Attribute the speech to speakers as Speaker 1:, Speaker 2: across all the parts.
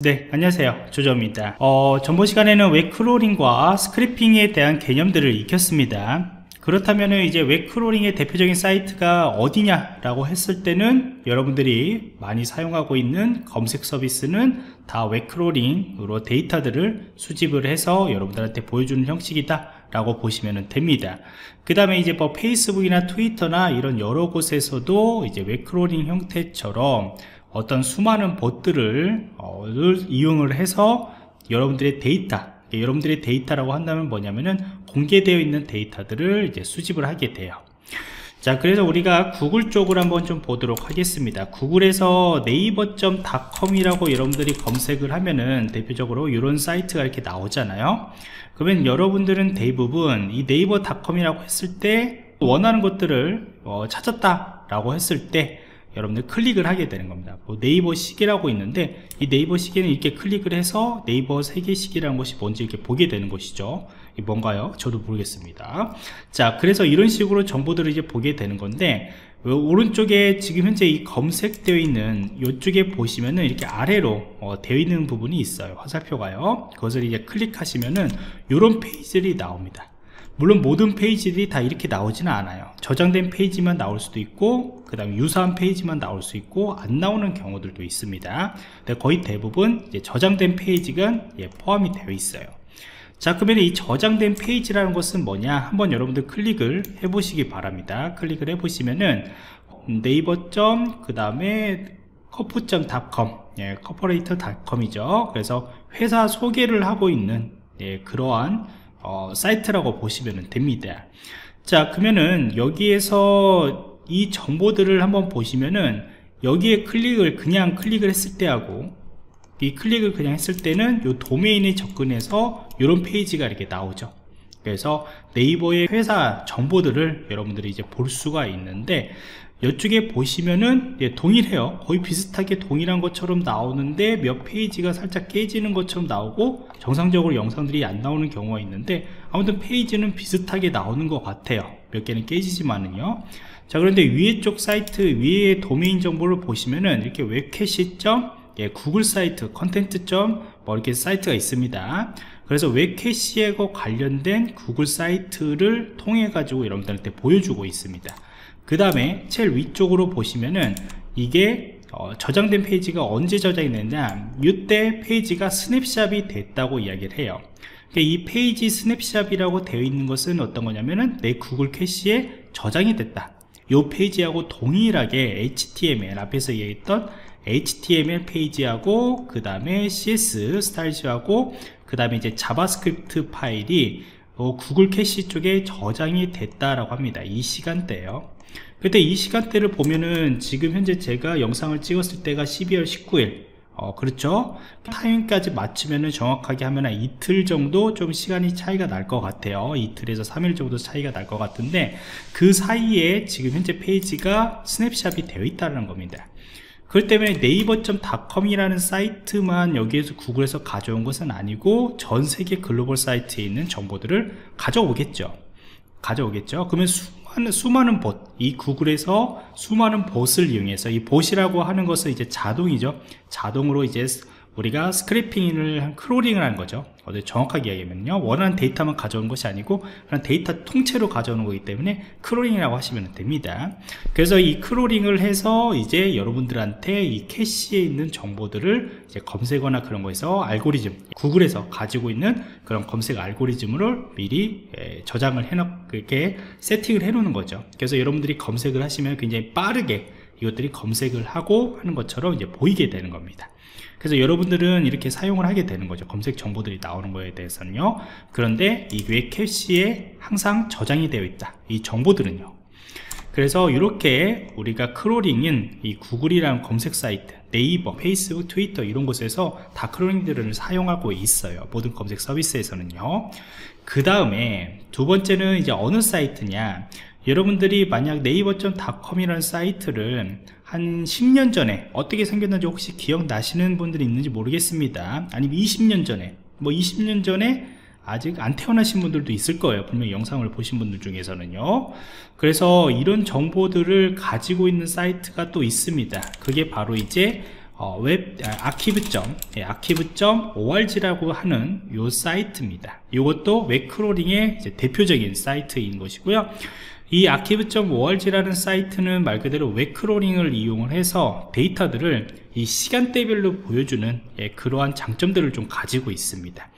Speaker 1: 네 안녕하세요. 조조입니다. 어, 전번 시간에는 web crawling과 scraping에 대한 개념들을 익혔습니다. 그렇다면 이제 web crawling의 대표적인 사이트가 어디냐 라고 했을 때는 여러분들이 많이 사용하고 있는 검색 서비스는 다 web crawling으로 데이터들을 수집을 해서 여러분들한테 보여주는 형식이다 라고 보시면 됩니다. 그 다음에 이제 뭐 페이스북이나 트위터나 이런 여러 곳에서도 이제 web crawling 형태처럼 어떤 수많은 bot들을 어, 이용을 해서 여러분들의 데이터 여러분들의 데이터라고 한다면 뭐냐면은 공개되어 있는 데이터들을 이제 수집을 하게 돼요. 자 그래서 우리가 구글 쪽을 한번 좀 보도록 하겠습니다. 구글에서 네이버.com이라고 여러분들이 검색을 하면은 대표적으로 이런 사이트가 이렇게 나오잖아요. 그러면 여러분들은 대부분 이 네이버.com이라고 했을 때 원하는 것들을 어, 찾았다 라고 했을 때 여러분들 클릭을 하게 되는 겁니다. 뭐 네이버 시계라고 있는데 이 네이버 시계는 이렇게 클릭을 해서 네이버 세계 시계라는 것이 뭔지 이렇게 보게 되는 것이죠. 이 뭔가요? 저도 모르겠습니다. 자 그래서 이런 식으로 정보들을 이제 보게 되는 건데 오른쪽에 지금 현재 이 검색되어 있는 이쪽에 보시면은 이렇게 아래로 어, 되어 있는 부분이 있어요. 화살표가요. 그것을 이제 클릭하시면은 이런 페이지들이 나옵니다 물론 모든 페이지들이 다 이렇게 나오지는 않아요. 저장된 페이지만 나올 수도 있고 그 다음에 유사한 페이지만 나올 수 있고 안 나오는 경우들도 있습니다. 거의 대부분 저장된 페이지가 예, 포함이 되어 있어요. 자 그러면 이 저장된 페이지라는 것은 뭐냐? 한번 여러분들 클릭을 해 보시기 바랍니다. 클릭을 해 보시면은 네이버 그 다음에 corp.com 예, corporate.com이죠. 그래서 회사 소개를 하고 있는 예, 그러한 어, 사이트라고 보시면 됩니다. 자 그러면은 여기에서 이 정보들을 한번 보시면은 여기에 클릭을 그냥 클릭을 했을 때 하고 이 클릭을 그냥 했을 때는 이 도메인에 접근해서 이런 페이지가 이렇게 나오죠. 그래서 네이버의 회사 정보들을 여러분들이 이제 볼 수가 있는데 이쪽에 보시면은 예, 동일해요. 거의 비슷하게 동일한 것처럼 나오는데 몇 페이지가 살짝 깨지는 것처럼 나오고 정상적으로 영상들이 안 나오는 경우가 있는데 아무튼 페이지는 비슷하게 나오는 것 같아요. 몇 개는 깨지지만은요. 자 그런데 위에 쪽 사이트 위에 도메인 정보를 보시면은 이렇게 webcache 점 예, 구글 사이트 content 점 뭐 이렇게 사이트가 있습니다. 그래서 웹캐시에 관련된 구글 사이트를 통해 가지고 여러분들한테 보여주고 있습니다 그 다음에 제일 위쪽으로 보시면은 이게 어, 저장된 페이지가 언제 저장이 됐냐? 이때 페이지가 snapshot이 됐다고 이야기를 해요. 그러니까 이 페이지 snapshot이라고 되어 있는 것은 어떤 거냐면은 내 구글 캐시에 저장이 됐다. 이 페이지하고 동일하게 HTML 앞에서 얘기했던 HTML 페이지하고 그 다음에 CSS styles하고 그 다음에 이제 JavaScript 파일이 어, 구글 캐시 쪽에 저장이 됐다라고 합니다. 이 시간대에요 그때 이 시간대를 보면은 지금 현재 제가 영상을 찍었을 때가 12월 19일. 어, 그렇죠? 타임까지 맞추면은 정확하게 하면 한 이틀 정도 좀 시간이 차이가 날 것 같아요. 이틀에서 3일 정도 차이가 날 것 같은데 그 사이에 지금 현재 페이지가 snapshot이 되어 있다는 겁니다. 그렇기 때문에 네이버.com이라는 사이트만 여기에서 구글에서 가져온 것은 아니고 전 세계 글로벌 사이트에 있는 정보들을 가져오겠죠. 가져오겠죠. 그러면 수 많은, 수많은 봇, 이 구글에서 수많은 bot을 이용해서 이 bot이라고 하는 것은 이제 자동이죠. 자동으로 이제 우리가 scraping을 한 crawling을 하는 거죠. 어디 정확하게 이야기하면요. 원하는 데이터만 가져오는 것이 아니고 그런 데이터 통째로 가져오는 거기 때문에 crawling이라고 하시면 됩니다. 그래서 이 crawling을 해서 이제 여러분들한테 이 캐시에 있는 정보들을 이제 검색어나 그런 거에서 알고리즘 구글에서 가지고 있는 그런 검색 알고리즘을 미리 예, 저장을 해놓게 이 세팅을 해 놓는 거죠. 그래서 여러분들이 검색을 하시면 굉장히 빠르게 이것들이 검색을 하고 하는 것처럼 이제 보이게 되는 겁니다. 그래서 여러분들은 이렇게 사용을 하게 되는 거죠. 검색 정보들이 나오는 거에 대해서는요. 그런데 이 웹 캐시에 항상 저장이 되어 있다. 이 정보들은요. 그래서 이렇게 우리가 crawling인 이 구글이라는 검색 사이트 네이버, 페이스북, 트위터 이런 곳에서 다 crawling들을 사용하고 있어요. 모든 검색 서비스에서는요. 그 다음에 두 번째는 이제 어느 사이트냐 여러분들이 만약 네이버.com이라는 사이트를 한 10년 전에 어떻게 생겼는지 혹시 기억나시는 분들이 있는지 모르겠습니다 아니면 20년 전에 뭐 20년 전에 아직 안 태어나신 분들도 있을 거예요 분명히 영상을 보신 분들 중에서는요 그래서 이런 정보들을 가지고 있는 사이트가 또 있습니다 그게 바로 이제 어, 웹 아, archive점 예, archive.org라고 하는 요 사이트입니다. 이것도 웹crawling의 대표적인 사이트인 것이고요. 이 archive.org라는 사이트는 말 그대로 웹crawling을 이용을 해서 데이터들을 이 시간대별로 보여주는 예, 그러한 장점들을 좀 가지고 있습니다.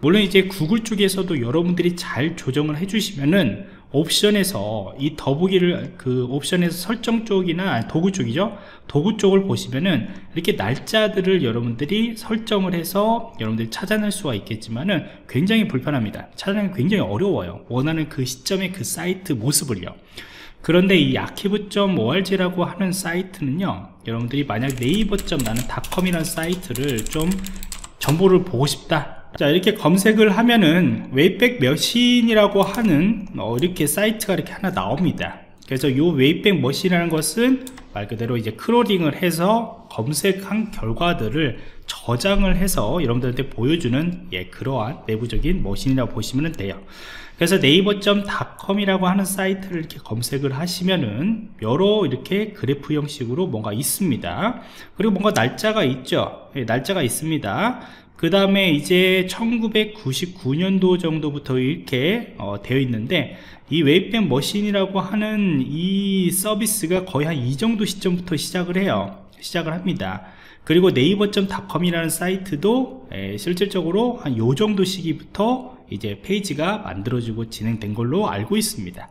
Speaker 1: 물론 이제 구글 쪽에서도 여러분들이 잘 조정을 해주시면은 옵션에서 이 더보기를 그 옵션에서 설정 쪽이나 도구 쪽이죠? 도구 쪽을 보시면은 이렇게 날짜들을 여러분들이 설정을 해서 여러분들이 찾아낼 수가 있겠지만은 굉장히 불편합니다. 찾아내기 굉장히 어려워요. 원하는 그 시점의 그 사이트 모습을요. 그런데 이 archive.org라고 하는 사이트는요 여러분들이 만약 네이버.나는 닷컴이라는 사이트를 좀 정보를 보고 싶다 자 이렇게 검색을 하면은 Wayback Machine이라고 하는 어, 이렇게 사이트가 이렇게 하나 나옵니다. 그래서 이 Wayback Machine이라는 것은 말 그대로 이제 crawling을 해서 검색한 결과들을 저장을 해서 여러분들한테 보여주는 예, 그러한 내부적인 machine이라고 보시면 돼요. 그래서 네이버.com이라고 하는 사이트를 이렇게 검색을 하시면은 여러 이렇게 그래프 형식으로 뭔가 있습니다. 그리고 뭔가 날짜가 있죠? 예, 날짜가 있습니다 그 다음에 이제 1999년도 정도부터 이렇게 어, 되어 있는데 이 Wayback Machine이라고 하는 이 서비스가 거의 한 이 정도 시점부터 시작을 해요. 시작을 합니다. 그리고 네이버.com이라는 사이트도 에, 실질적으로 한 요 정도 시기부터 이제 페이지가 만들어지고 진행된 걸로 알고 있습니다. 예,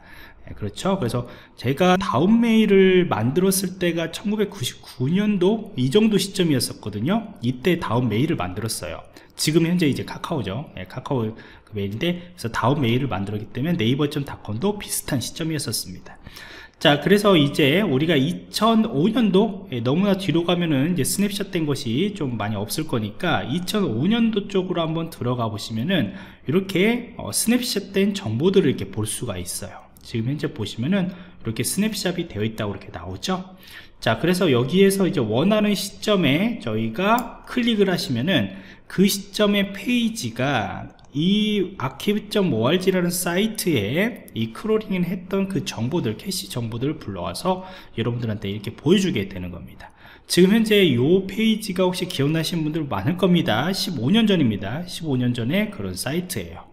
Speaker 1: 그렇죠. 그래서 제가 다음 메일을 만들었을 때가 1999년도 이 정도 시점이었었거든요. 이때 다음 메일을 만들었어요. 지금 현재 이제 카카오죠. 예, 카카오 그 메일인데 그래서 다음 메일을 만들었기 때문에 네이버.com도 비슷한 시점이었었습니다. 자 그래서 이제 우리가 2005년도 예, 너무나 뒤로 가면은 이제 스냅샷 된 것이 좀 많이 없을 거니까 2005년도 쪽으로 한번 들어가 보시면은 이렇게 어, 스냅샷 된 정보들을 이렇게 볼 수가 있어요 지금 현재 보시면은 이렇게 snapshot이 되어 있다고 이렇게 나오죠? 자 그래서 여기에서 이제 원하는 시점에 저희가 클릭을 하시면은 그 시점의 페이지가 이 archive.org라는 사이트에 이 crawling을 했던 그 정보들 캐시 정보들을 불러와서 여러분들한테 이렇게 보여주게 되는 겁니다. 지금 현재 이 페이지가 혹시 기억나시는 분들 많을 겁니다. 15년 전입니다. 15년 전에 그런 사이트예요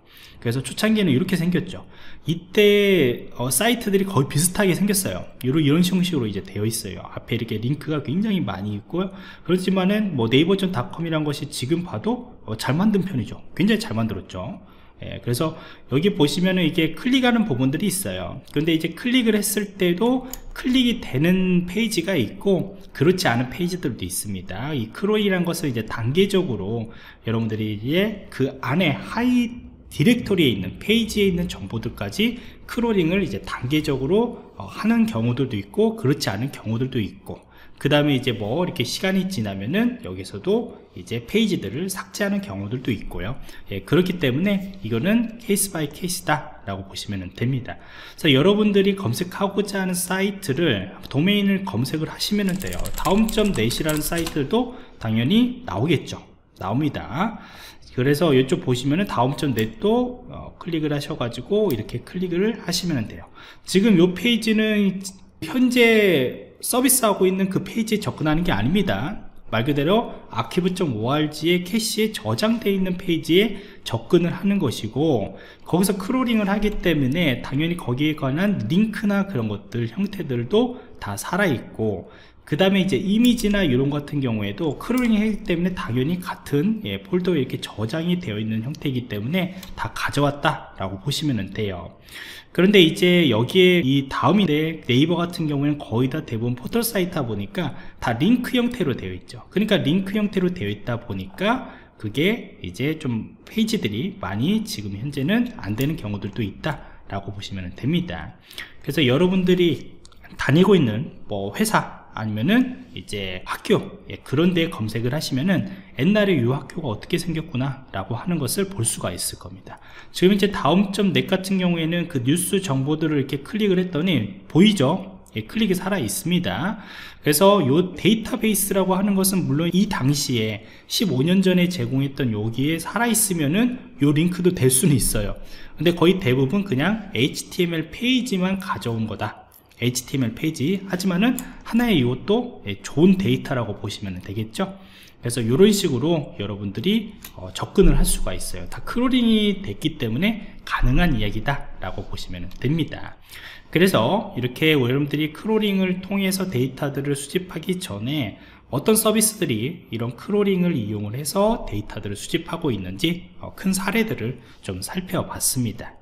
Speaker 1: 그래서 초창기에는 이렇게 생겼죠. 이때 어, 사이트들이 거의 비슷하게 생겼어요. 이런, 이런 형식으로 이제 되어 있어요. 앞에 이렇게 링크가 굉장히 많이 있고요 그렇지만은 뭐 naver.com이란 것이 지금 봐도 어, 잘 만든 편이죠. 굉장히 잘 만들었죠. 예, 그래서 여기 보시면은 이게 클릭하는 부분들이 있어요. 근데 이제 클릭을 했을 때도 클릭이 되는 페이지가 있고 그렇지 않은 페이지들도 있습니다. 이 crawl이란 것은 이제 단계적으로 여러분들이 이제 그 안에 하위 디렉토리에 있는 페이지에 있는 정보들까지 crawling을 이제 단계적으로 어, 하는 경우들도 있고 그렇지 않은 경우들도 있고 그 다음에 이제 뭐 이렇게 시간이 지나면은 여기서도 이제 페이지들을 삭제하는 경우들도 있고요. 예, 그렇기 때문에 이거는 case by case다 라고 보시면 됩니다. 그래서 여러분들이 검색하고자 하는 사이트를 도메인을 검색을 하시면 돼요. 다음 점 net이라는 사이트도 당연히 나오겠죠 나옵니다. 그래서 이쪽 보시면은 다음점 net도 어, 클릭을 하셔가지고 이렇게 클릭을 하시면 돼요. 지금 이 페이지는 현재 서비스하고 있는 그 페이지에 접근하는 게 아닙니다. 말 그대로 archive.org의 캐시에 저장되어 있는 페이지에 접근을 하는 것이고 거기서 crawling을 하기 때문에 당연히 거기에 관한 링크나 그런 것들 형태들도 다 살아있고 그 다음에 이제 이미지나 이런 같은 경우에도 crawling 했기 때문에 당연히 같은 예, 폴더에 이렇게 저장이 되어 있는 형태이기 때문에 다 가져왔다 라고 보시면 돼요. 그런데 이제 여기에 이 다음인데 네이버 같은 경우에는 거의 다 대부분 포털 사이트다 보니까 다 링크 형태로 되어 있죠. 그러니까 링크 형태로 되어 있다 보니까 그게 이제 좀 페이지들이 많이 지금 현재는 안 되는 경우들도 있다 라고 보시면 됩니다. 그래서 여러분들이 다니고 있는 뭐 회사 아니면은 이제 학교 예, 그런 데 검색을 하시면은 옛날에 이 학교가 어떻게 생겼구나 라고 하는 것을 볼 수가 있을 겁니다. 지금 이제 다음 점 net 같은 경우에는 그 뉴스 정보들을 이렇게 클릭을 했더니 보이죠? 예, 클릭이 살아 있습니다. 그래서 요 데이터베이스라고 하는 것은 물론 이 당시에 15년 전에 제공했던 여기에 살아 있으면은 요 링크도 될 수는 있어요. 근데 거의 대부분 그냥 HTML 페이지만 가져온 거다 HTML 페이지. 하지만은 하나의 이것도 예, 좋은 데이터라고 보시면 되겠죠? 그래서 이런 식으로 여러분들이 어, 접근을 할 수가 있어요. 다 crawling이 됐기 때문에 가능한 이야기다 라고 보시면 됩니다. 그래서 이렇게 여러분들이 crawling을 통해서 데이터들을 수집하기 전에 어떤 서비스들이 이런 crawling을 이용을 해서 데이터들을 수집하고 있는지 어, 큰 사례들을 좀 살펴봤습니다